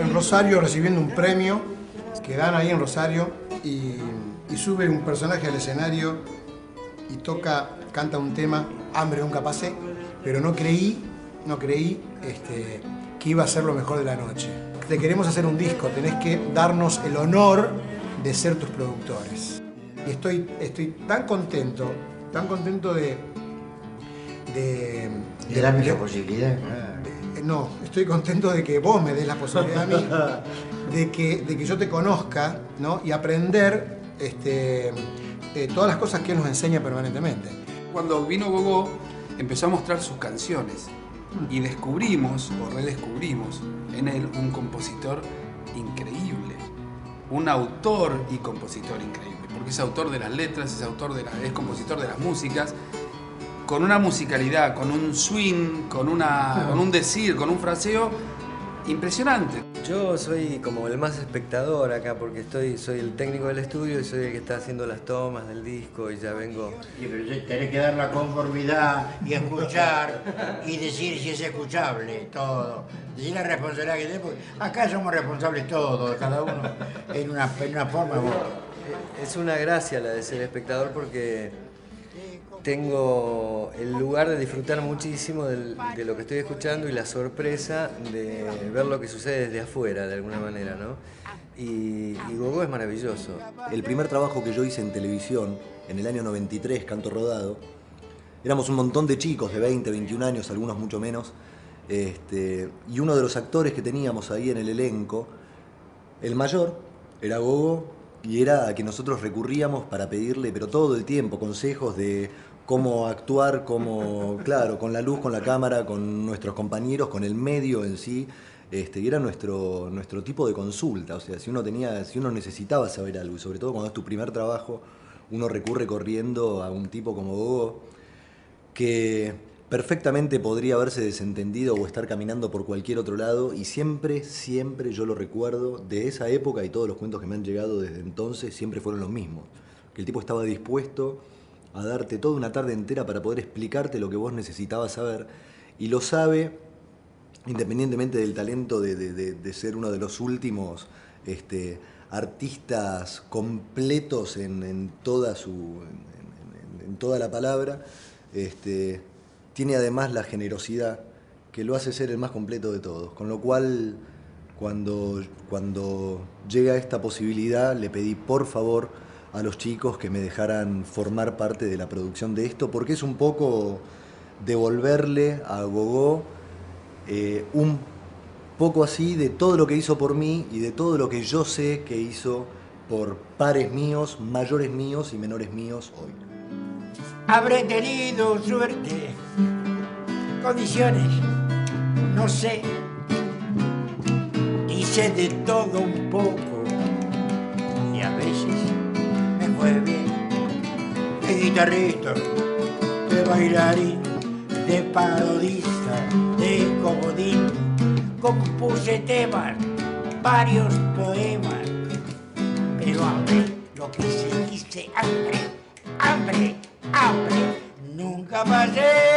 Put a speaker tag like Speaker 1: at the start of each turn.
Speaker 1: en Rosario recibiendo un premio que dan ahí en Rosario y, y sube un personaje al escenario y toca, canta un tema, Hambre nunca pasé, pero no creí, no creí este, que iba a ser lo mejor de la noche. Te queremos hacer un disco, tenés que darnos el honor de ser tus productores. Y estoy, estoy tan contento, tan contento de... De,
Speaker 2: de darme la posibilidad.
Speaker 1: de- no, estoy contento de que vos me des la posibilidad a mí, de que, de que yo te conozca ¿no? y aprender este, eh, todas las cosas que él nos enseña permanentemente.
Speaker 3: Cuando vino Gogó, empezó a mostrar sus canciones y descubrimos o redescubrimos en él un compositor increíble, un autor y compositor increíble, porque es autor de las letras, es autor de la- es compositor de las músicas, con una musicalidad, con un swing, con, una, con un decir, con un fraseo impresionante.
Speaker 4: Yo soy como el más espectador acá porque estoy, soy el técnico del estudio y soy el que está haciendo las tomas del disco y ya vengo.
Speaker 2: Sí, pero tenés que dar la conformidad y escuchar y decir si es escuchable todo. Decir la responsabilidad que tenés, porque acá somos responsables todos, cada uno en una, en una forma u otra.
Speaker 4: Es una gracia la de ser espectador porque tengo el lugar de disfrutar muchísimo de lo que estoy escuchando y la sorpresa de ver lo que sucede desde afuera de alguna manera, ¿no? Y, y Gogó es maravilloso.
Speaker 5: El primer trabajo que yo hice en televisión, en el año 93, Canto Rodado, éramos un montón de chicos de 20, 21 años, algunos mucho menos, este, y uno de los actores que teníamos ahí en el elenco, el mayor, era Gogo, y era a que nosotros recurríamos para pedirle, pero todo el tiempo, consejos de cómo actuar, cómo, claro, con la luz, con la cámara, con nuestros compañeros, con el medio en sí. Este, y era nuestro, nuestro tipo de consulta. O sea, si uno tenía, si uno necesitaba saber algo, y sobre todo cuando es tu primer trabajo, uno recurre corriendo a un tipo como Gogo, que perfectamente podría haberse desentendido o estar caminando por cualquier otro lado y siempre, siempre yo lo recuerdo de esa época y todos los cuentos que me han llegado desde entonces siempre fueron los mismos. Que el tipo estaba dispuesto a darte toda una tarde entera para poder explicarte lo que vos necesitabas saber y lo sabe independientemente del talento de, de- de- ser uno de los últimos este, artistas completos en, en toda su en toda la palabra, este, tiene además la generosidad que lo hace ser el más completo de todos. Con lo cual, cuando, cuando llega esta posibilidad, le pedí por favor a los chicos que me dejaran formar parte de la producción de esto, porque es un poco devolverle a Gogó eh, un poco así de todo lo que hizo por mí y de todo lo que yo sé que hizo por pares míos, mayores míos y menores míos hoy.
Speaker 2: Habré tenido suerte, condiciones, no sé. Hice de todo un poco y a veces me fue bien. De guitarrista, de bailarín, de parodista, de comodín. Compuse temas, varios poemas, pero hambre, lo que se dice hambre, hambre, Baba Jai.